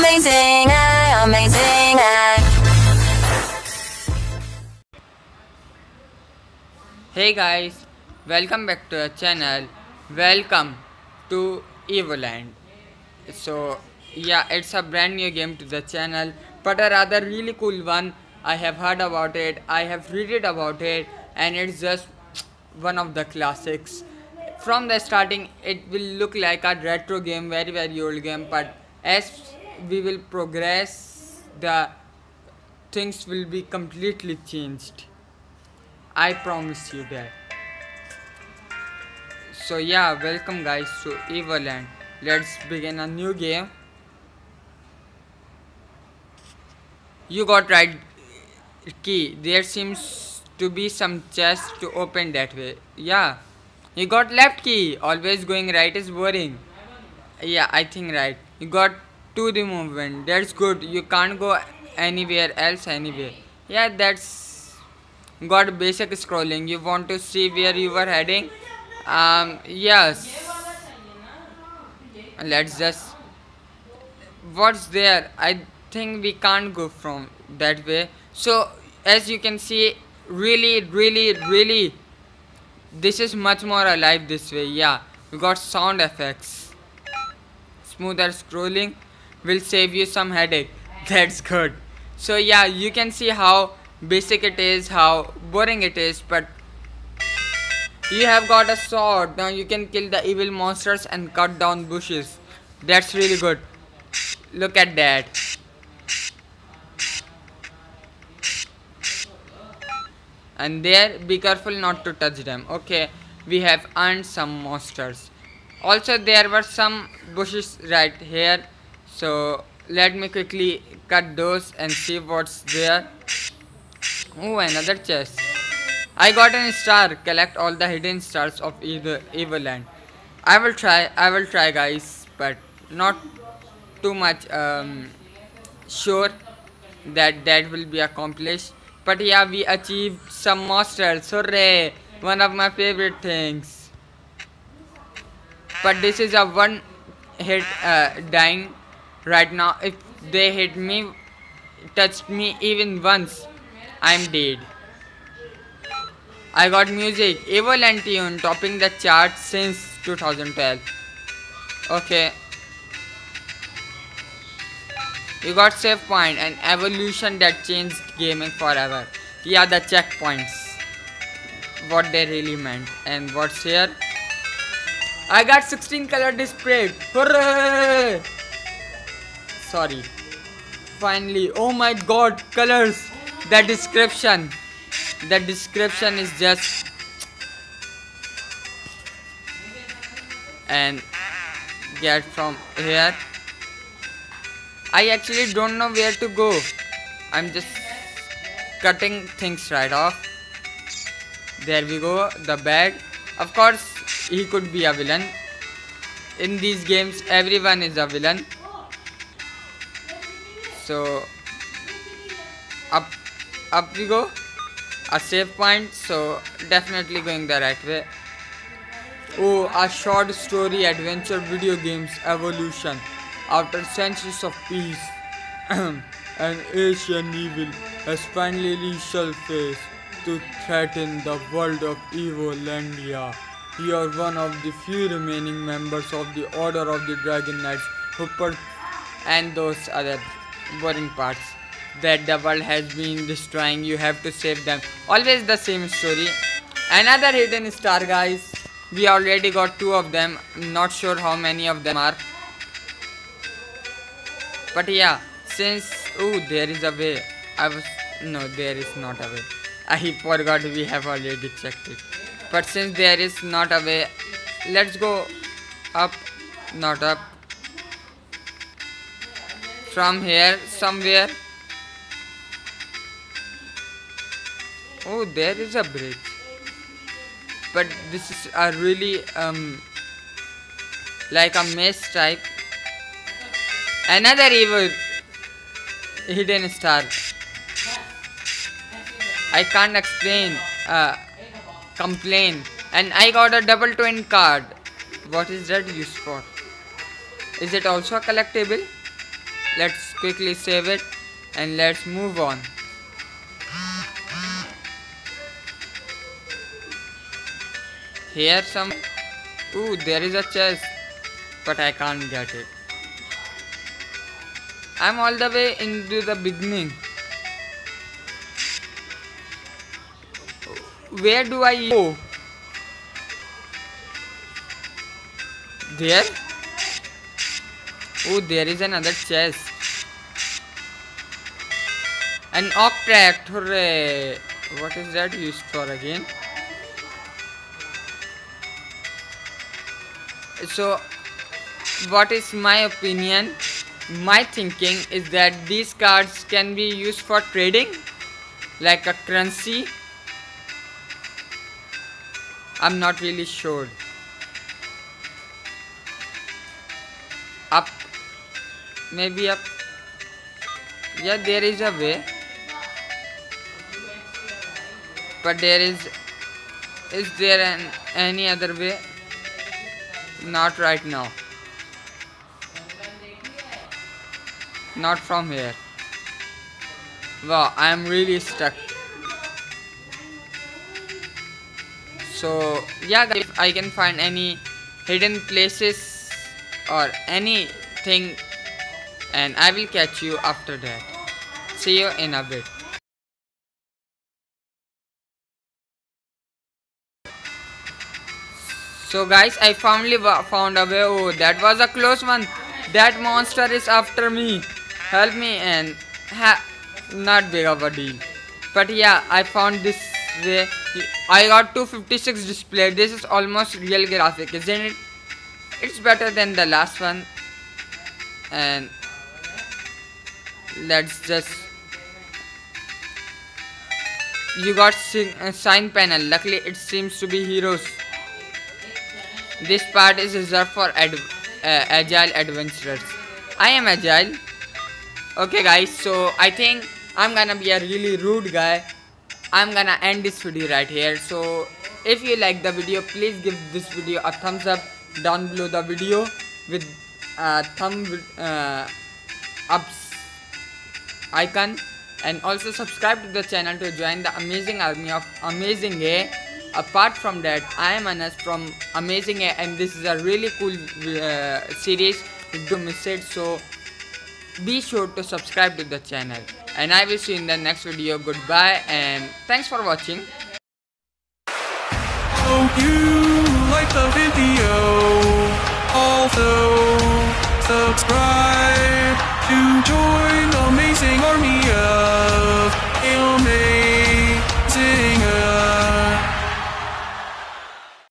amazing, eh, amazing, eh. Hey guys, welcome back to our channel. Welcome to Evoland. So yeah, it's a brand new game to the channel, but a rather really cool one. I have heard about it, I have read about it, and it's just one of the classics. From the starting, it will look like a retro game, very very old game, but as we will progress, the things will be completely changed. I promise you that. So yeah, welcome guys to Evoland. Let's begin a new game. You got right key. There seems to be some chest to open that way. Yeah. You got left key. Always going right is boring. Yeah, I think right. You got to the movement. That's good. You can't go anywhere else anyway. Yeah, that's got basic scrolling. You want to see where you were heading? Um yes. Let's just what's there? I think we can't go from that way. So as you can see really really really this is much more alive this way. Yeah we got sound effects. Smoother scrolling will save you some headache. That's good. So yeah you can see how basic it is how boring it is but you have got a sword. Now you can kill the evil monsters and cut down bushes. That's really good. Look at that. And there be careful not to touch them. Okay we have earned some monsters. Also there were some bushes right here so let me quickly cut those and see what's there Oh, another chest. I got an star. Collect all the hidden stars of either Land. I will try. I will try, guys, but not too much um, sure that that will be accomplished. But yeah, we achieved some monsters. Hooray! One of my favorite things. But this is a one hit uh, dying right now. If they hit me, touched me even once. I'm dead. I got music, Evoland Tune topping the chart since 2012. Okay. You got save point and evolution that changed gaming forever. Yeah, the checkpoints. What they really meant. And what's here? I got 16 color display. Hooray! Sorry. Finally. Oh my god, colors. The description. The description is just and get from here. I actually don't know where to go. I'm just cutting things right off. There we go the bed of course he could be a villain. In these games everyone is a villain so up up we go. A save point so definitely going the right way. Oh a short story adventure video games evolution after centuries of peace an asian evil has finally resurfaced to threaten the world of evolandia you are one of the few remaining members of the order of the dragon knights who put and those other boring parts that the world has been destroying you have to save them. Always the same story. Another hidden star guys. We already got two of them. Not sure how many of them are. But yeah since oh there is a way. I was no there is not a way. I forgot we have already checked it. But since there is not a way let's go up not up from here somewhere. Oh there is a bridge. But this is a really um like a maze type. Another evil hidden star. I can't explain uh complain. And i got a double twin card. What is that used for? Is it also a collectible let's quickly save it and let's move on. Here some ooh there is a chest but I can't get it. I'm all the way into the beginning. Where do I go? There oh there is another chest. An octract hooray. What is that used for again? So what is my opinion? My thinking is that these cards can be used for trading like a currency. I'm not really sure. Up maybe up. Yeah there is a way. But there is is there an any other way? Not right now. Not from here. Wow i am really stuck. So yeah if i can find any hidden places or anything and i will catch you after that see you in a bit So guys, I finally found a way. Oh, that was a close one. That monster is after me. Help me and ha not big of a deal. But yeah, I found this way. I got 256 display. This is almost real graphic, isn't it? It's better than the last one. And let's just you got sign panel luckily it seems to be heroes this part is reserved for ad uh, agile adventurers. I am agile. Okay guys, so I think I'm gonna be a really rude guy. I'm gonna end this video right here. So if you like the video, please give this video a thumbs up down below the video with a thumb uh, ups icon. And also subscribe to the channel to join the amazing army of amazing A. Apart from that i am anas from amazing A and this is a really cool uh, series. Don't miss it? So be sure to subscribe to the channel. And i will see you in the next video goodbye and thanks for watching. You like the video? Also subscribe